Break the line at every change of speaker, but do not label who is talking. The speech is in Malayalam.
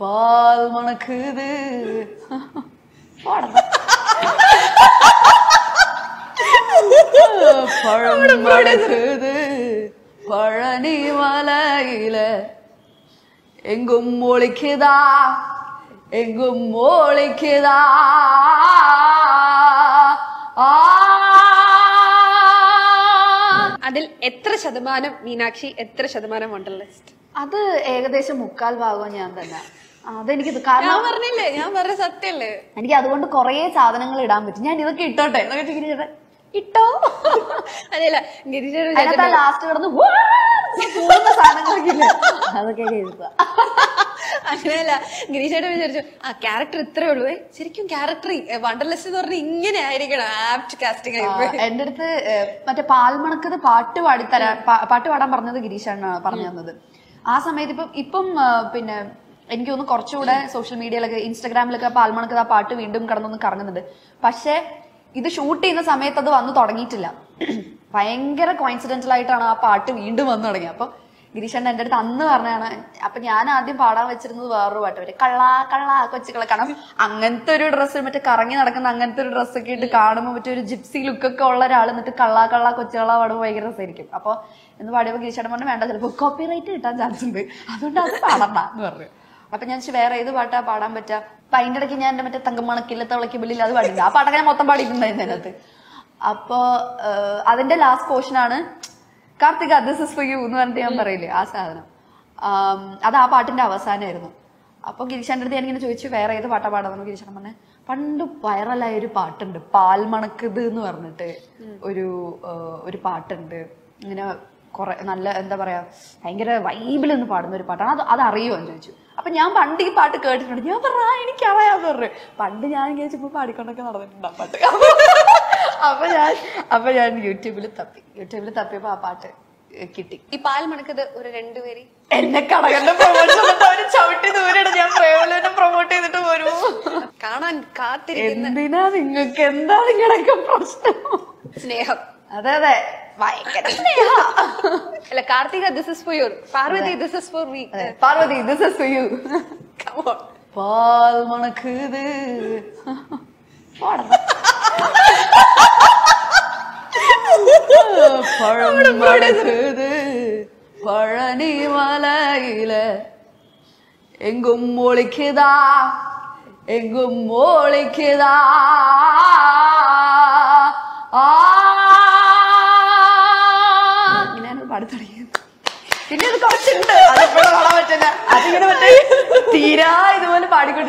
பால் மணக்குது பாடலாம். பழம் மணக்குது பழனி மலையில எங்கும் ஒழிக்குதா எங்கும் ஒழிக்குதா ആ
അതിൽ എത്ര ശതമാനം മീനാക്ഷി എത്ര ശതമാനം വണ്ടർലിസ്റ്റ്
അത് ഏകദേശം മുക്കാൽ ഭാഗവും ഞാൻ തന്നെ അതെനിക്ക് കാരണം
ഞാൻ പറഞ്ഞില്ലേ ഞാൻ പറഞ്ഞ സത്യല്ലേ?
എനിക്ക് അതുകൊണ്ട് കുറേ സാധനങ്ങൾ ഇടാൻ പറ്റും. ഞാൻ ഇതൊക്കെ ഇട്ടോട്ടെ? എന്നൊക്കെ ചോദിച്ചിട്ട് ഇട്ടോ?
അതെയല്ല ഗിരിജയുടെ
ലാസ്റ്റ് കിടന്ന് "വാ" എന്ന് പോകുന്ന സാധനങ്ങളൊക്കെ ഇല്ലേ? അതൊക്കെ എഴുതുക
അങ്ങനെയല്ല ഗിരീഷേട്ടൻ വിചാരിച്ചു ആ ക്യാരക്ടർ ഇത്രേ ഉള്ളൂ. ശരിക്കും ക്യാരക്ടർ വണ്ടർലെസ് എന്ന് പറഞ്ഞാൽ ഇങ്ങനെ ആയിരിക്കണം ആപ്റ്റ് കാസ്റ്റിംഗ്
എന്റെ അടുത്ത് മറ്റേ പാൽമണക്കത് പാട്ട് പാടി തരാ പാട്ട് പാടാൻ പറഞ്ഞത് ഗിരീഷാണ് പറഞ്ഞു തന്നത്. ആ സമയത്ത് ഇപ്പം ഇപ്പം പിന്നെ എനിക്ക് തോന്നുന്നു കുറച്ചുകൂടെ സോഷ്യൽ മീഡിയയിലൊക്കെ ഇൻസ്റ്റാഗ്രാമിലൊക്കെ പാൽമണക്കത് ആ പാട്ട് വീണ്ടും കടന്നൊന്ന് കറങ്ങുന്നുണ്ട്. പക്ഷേ ഇത് ഷൂട്ട് ചെയ്യുന്ന സമയത്ത് അത് വന്നു തുടങ്ങിയിട്ടില്ല. ഭയങ്കര കോയിൻസിഡന്റൽ ആയിട്ടാണ് ആ പാട്ട് വീണ്ടും വന്നു തുടങ്ങിയത്. അപ്പൊ ഗിരീഷണ്ണ എന്റെ അടുത്ത് അന്ന് പറഞ്ഞാണ് അപ്പൊ ഞാൻ ആദ്യം പാടാൻ വെച്ചിരുന്നത് വേറൊരു പാട്ട്. വരെ കള്ളാ കള്ളാ കൊച്ചുകളെ കാരണം അങ്ങനത്തെ ഒരു ഡ്രസ്സ് മറ്റേ കറങ്ങി നടക്കുന്ന അങ്ങനത്തെ ഒരു ഡ്രസ്സ് ഒക്കെ ഇട്ട് കാണുമ്പോൾ മറ്റേ ഒരു ജിപ്സി ലുക്കൊക്കെ ഉള്ള ഒരാൾ എന്നിട്ട് കള്ളാ കള്ളാ കൊച്ചുകളാ പാടുമ്പോൾ ഭയങ്കര രസമായിരിക്കും. അപ്പൊ എന്ന് പാടിയപ്പോൾ ഗിരീഷേട്ടൻ പറഞ്ഞു വേണ്ട ചിലപ്പോൾ കോപ്പിറൈറ്റ് കിട്ടാൻ ചാൻസ് ഉണ്ട്. അതുകൊണ്ട് അത് പാടണ്ട എന്ന് പറഞ്ഞു. അപ്പൊ ഞാൻ വേറെ ഏത് പാട്ടാ പാടാൻ പറ്റുക അപ്പൊ അതിന്റെ ഇടയ്ക്ക് ഞാൻ എന്റെ മറ്റേ തങ്കമണക്കില്ല തവളക്കിബില്ലിൽ അത് പാടില്ല. ആ പാട്ടൊക്കെ ഞാൻ മൊത്തം പാടിയിട്ടുണ്ടായിരുന്നു അതിനകത്ത്. അപ്പൊ അതിന്റെ ലാസ്റ്റ് പോർഷൻ ആണ് Karthika this is for you എന്ന് പറഞ്ഞിട്ട് ഞാൻ പറയില്ലേ ആ സാധനം. അത് ആ പാട്ടിന്റെ അവസാനമായിരുന്നു. അപ്പൊ ഗിരീഷാന്റെ അടുത്ത് ഞാനിങ്ങനെ ചോദിച്ചു വേറെ ഏത് പാട്ടാ പാടാമെന്ന്? ഗിരീഷൻ പറഞ്ഞു പണ്ട് വൈറലായ ഒരു പാട്ടുണ്ട് പാൽമണക്കത് എന്ന് പറഞ്ഞിട്ട് ഒരു ഒരു പാട്ടുണ്ട്. ഇങ്ങനെ കുറെ നല്ല എന്താ പറയാ ഭയങ്കര വൈബിൽ നിന്ന് പാടുന്ന ഒരു പാട്ടാണ്. അത് അത് അറിയുമോ എന്ന് ചോദിച്ചു. അപ്പൊ ഞാൻ പണ്ട് ഈ പാട്ട് കേട്ടിട്ടുണ്ട്. ഞാൻ പറഞ്ഞു എനിക്കറിയാന്ന് പറഞ്ഞു. പണ്ട് ഞാൻ ചുമ്മാ പാടിക്കൊണ്ടൊക്കെ നടന്നിട്ടുണ്ട് ആ പാട്ട്. അപ്പൊ ഞാൻ അപ്പൊ ഞാൻ യൂട്യൂബിൽ തപ്പി. യൂട്യൂബിൽ തപ്പിയപ്പോ ആ പാട്ട് കിട്ടി.
ഈ പാൽ മണക്കത് ഒരു രണ്ടുപേര്
എന്നെ കടകന്റെ പ്രൊമോഷൻ ചവിട്ടി ദൂരെയാണ്. ഞാൻ പ്രേമലനെ പ്രൊമോട്ട് ചെയ്തിട്ട് പോരുമോ
കാണാൻ കാത്തിരിക്കുന്ന
എന്തിനാ നിങ്ങൾക്ക്? എന്താ നിങ്ങളൊക്കെ പ്രശ്നം?
സ്നേഹം.
അതെ അതെ.
இல்ல Karthika this is for you Parvathi this is for me
Parvathi this is for you come
on
பால் மணக்குது போடா பழம் மணக்குது பழனி மலையில எங்கும் மொழிக்குதா எங்கும் மொழிக்குதா പിന്നെ ഇത് കുറച്ചുണ്ട്. അതിങ്ങനെ മറ്റേ തീരാ ഇതുപോലെ പാടിക്കൊണ്ടിരിക്കും.